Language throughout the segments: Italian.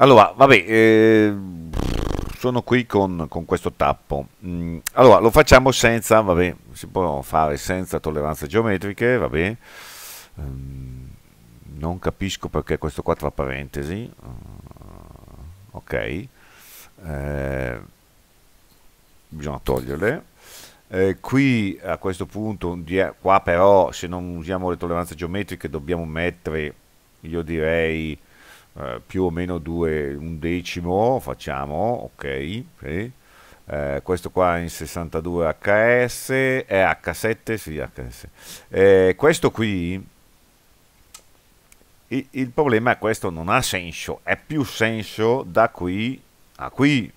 Allora, vabbè, eh, sono qui con, con questo tappo. Mm, allora, lo facciamo senza, vabbè, si può fare senza tolleranze geometriche, vabbè. Um, non capisco perché questo qua tra parentesi. Uh, ok. Eh, bisogna toglierle. Eh, qui a questo punto, qua però se non usiamo le tolleranze geometriche dobbiamo mettere, io direi eh, più o meno due, un decimo facciamo, ok, okay. Eh, questo qua in 62 HS, è H7, sì, HS. Eh, questo qui, il, il problema è questo non ha senso, è più senso da qui a qui.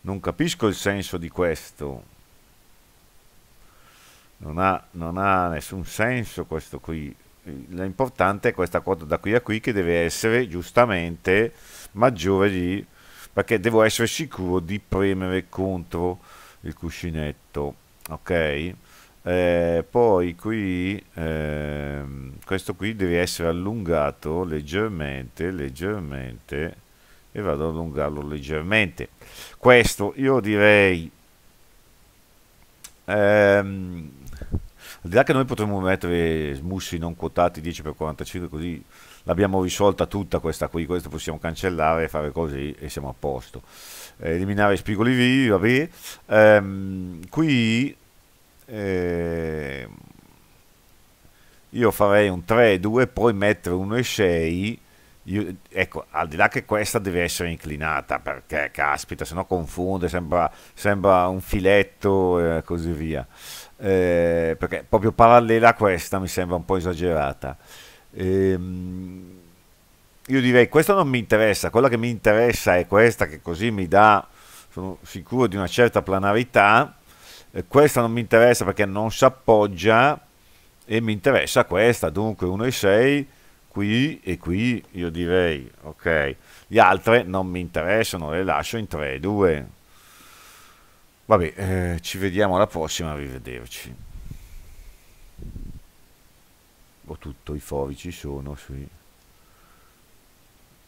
Non capisco il senso di questo. Non ha, non ha nessun senso questo qui l'importante è questa quota da qui a qui che deve essere giustamente maggiore di perché devo essere sicuro di premere contro il cuscinetto ok? Eh, poi qui eh, questo qui deve essere allungato leggermente leggermente e vado ad allungarlo leggermente. Questo io direi ehm, al di là che noi potremmo mettere smussi non quotati 10x45 così l'abbiamo risolta tutta questa qui, questo possiamo cancellare fare così e siamo a posto. Eh, eliminare spigoli vivi, vabbè. Ehm, qui eh, io farei un 3, 2, poi mettere 1 e 6. Io, ecco, al di là che questa deve essere inclinata perché caspita, se no confonde, sembra, sembra un filetto e così via eh, perché proprio parallela a questa mi sembra un po' esagerata. Ehm, io direi questa non mi interessa, quella che mi interessa è questa che così mi dà, sono sicuro di una certa planarità, eh, questa non mi interessa perché non si appoggia e mi interessa questa, dunque 1 e 6 qui e qui io direi ok, le altre non mi interessano, le lascio in 3 e 2. Vabbè, eh, ci vediamo alla prossima, arrivederci. Ho tutto, i forici sono, sì.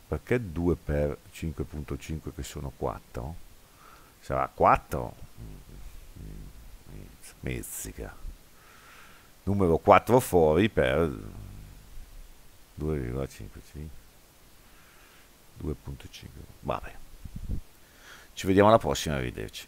Perché 2 per 5.5 che sono 4? Sarà 4? Mezzica. Numero 4 fuori per 2,55. 2.5. Vabbè. Ci vediamo alla prossima, arrivederci.